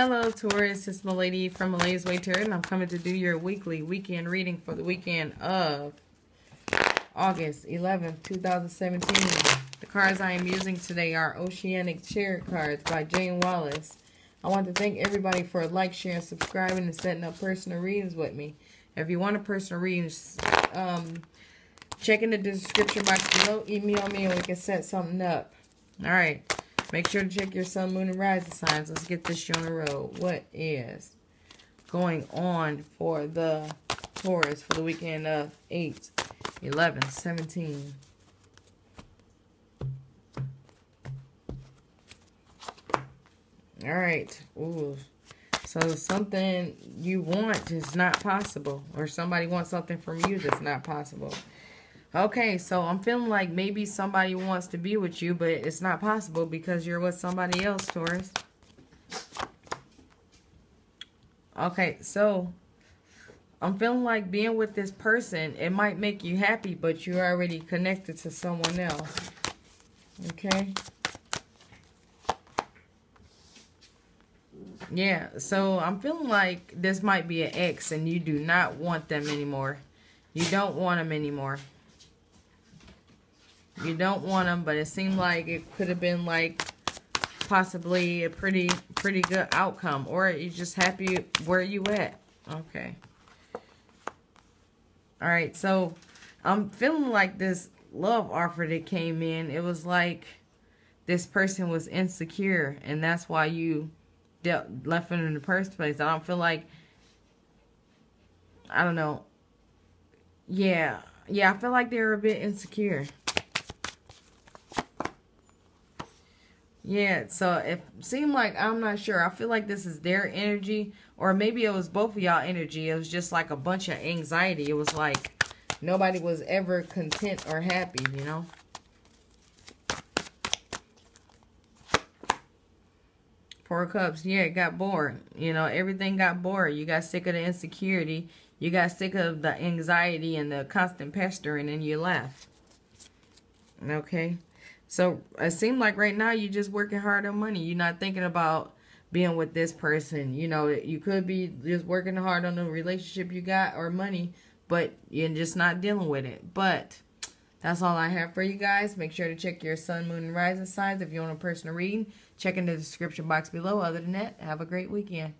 Hello, Taurus. It's Malady from Malady's Way Tarot, and I'm coming to do your weekly weekend reading for the weekend of August 11th, 2017. The cards I am using today are Oceanic Chariot cards by Jane Wallace. I want to thank everybody for like, sharing, subscribing, and setting up personal readings with me. If you want a personal reading, um, check in the description box below. Email me and we can set something up. All right. Make sure to check your sun, moon, and rising signs. Let's get this show on the road. What is going on for the Taurus for the weekend of 8, 11, 17? All right. Ooh. So something you want is not possible. Or somebody wants something from you that's not possible. Okay, so I'm feeling like maybe somebody wants to be with you, but it's not possible because you're with somebody else, Taurus. Okay, so I'm feeling like being with this person, it might make you happy, but you're already connected to someone else. Okay? Yeah, so I'm feeling like this might be an ex and you do not want them anymore. You don't want them anymore. You don't want them, but it seemed like it could have been like possibly a pretty pretty good outcome. Or you just happy where you at. Okay. Alright, so I'm feeling like this love offer that came in, it was like this person was insecure and that's why you dealt, left it in the first place. I don't feel like I don't know. Yeah. Yeah, I feel like they're a bit insecure. Yeah, so it seemed like, I'm not sure. I feel like this is their energy. Or maybe it was both of y'all energy. It was just like a bunch of anxiety. It was like nobody was ever content or happy, you know? Four Cups, yeah, it got bored. You know, everything got bored. You got sick of the insecurity. You got sick of the anxiety and the constant pestering and you left. Okay? So it seems like right now you're just working hard on money. You're not thinking about being with this person. You know, you could be just working hard on the relationship you got or money, but you're just not dealing with it. But that's all I have for you guys. Make sure to check your sun, moon, and rising signs if you want a personal reading. Check in the description box below. Other than that, have a great weekend.